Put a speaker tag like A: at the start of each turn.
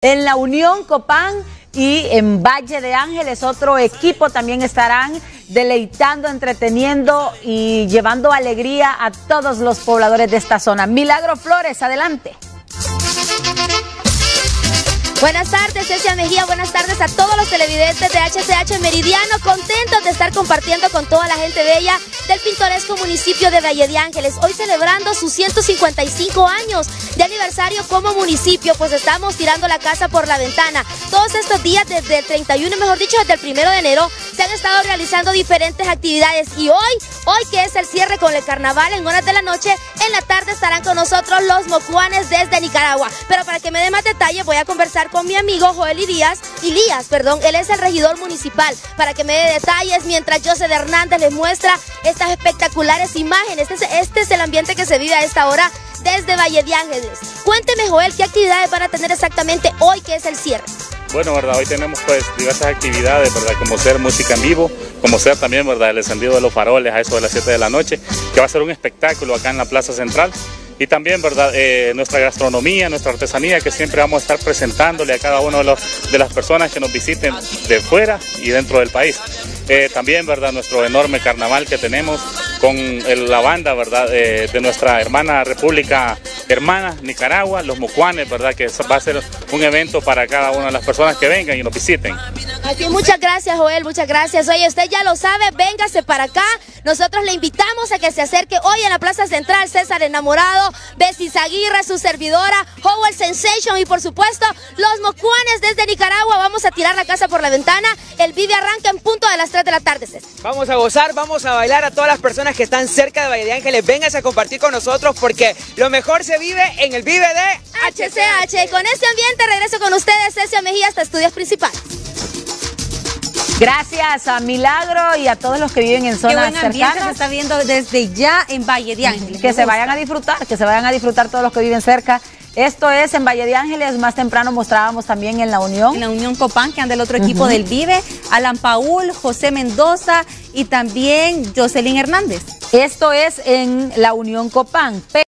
A: En la Unión Copán y en Valle de Ángeles, otro equipo también estarán deleitando, entreteniendo y llevando alegría a todos los pobladores de esta zona. Milagro Flores, adelante.
B: Buenas tardes, Cecia Mejía. Buenas tardes a todos los televidentes de HCH Meridiano. Contentos de estar compartiendo con toda la gente bella del pintoresco municipio de Valle de Ángeles. Hoy celebrando sus 155 años de aniversario como municipio, pues estamos tirando la casa por la ventana. Todos estos días, desde el 31, mejor dicho, desde el primero de enero, se han estado realizando diferentes actividades. Y hoy, hoy que es el cierre con el carnaval en horas de la noche, en la tarde estarán con nosotros los mocuanes desde Nicaragua. Pero para que me dé más detalles, voy a conversar con mi amigo Joel Ilías, Ilías, perdón, él es el regidor municipal, para que me dé detalles mientras José de Hernández les muestra estas espectaculares imágenes. Este es, este es el ambiente que se vive a esta hora desde Valle de Ángeles. Cuénteme, Joel, ¿qué actividades van a tener exactamente hoy que es el cierre?
C: Bueno, verdad, hoy tenemos pues diversas actividades, verdad, como ser música en vivo, como ser también, verdad, el encendido de los faroles a eso de las 7 de la noche, que va a ser un espectáculo acá en la Plaza Central y también verdad eh, nuestra gastronomía, nuestra artesanía que siempre vamos a estar presentándole a cada una de, de las personas que nos visiten de fuera y dentro del país. Eh, también verdad nuestro enorme carnaval que tenemos con la banda verdad eh, de nuestra hermana República Hermana Nicaragua, los Mocuanes, verdad que va a ser un evento para cada una de las personas que vengan y nos visiten.
B: Así, muchas gracias Joel, muchas gracias. Oye, usted ya lo sabe, véngase para acá. Nosotros le invitamos a que se acerque hoy en la Plaza Central César Enamorado, Bessis Aguirre, su servidora, Howell Sensation y por supuesto los Mocuanes desde Nicaragua. Vamos a tirar la casa por la ventana. El Vive arranca en punto de las 3 de la tarde. César.
D: Vamos a gozar, vamos a bailar a todas las personas que están cerca de Valle de Ángeles. Vénganse a compartir con nosotros porque lo mejor se vive en el Vive de
B: HCH. Con este ambiente regreso con ustedes, Cecia Mejía, hasta Estudios Principales.
A: Gracias a Milagro y a todos los que viven en zonas
E: Qué buen
A: cercanas.
E: se está viendo desde ya en Valle de Ángeles.
A: Que se vayan a disfrutar, que se vayan a disfrutar todos los que viven cerca. Esto es en Valle de Ángeles, más temprano mostrábamos también en la Unión.
E: En la Unión Copán, que anda el otro equipo del Vive, Alan Paul, José Mendoza y también Jocelyn Hernández.
A: Esto es en la Unión Copán.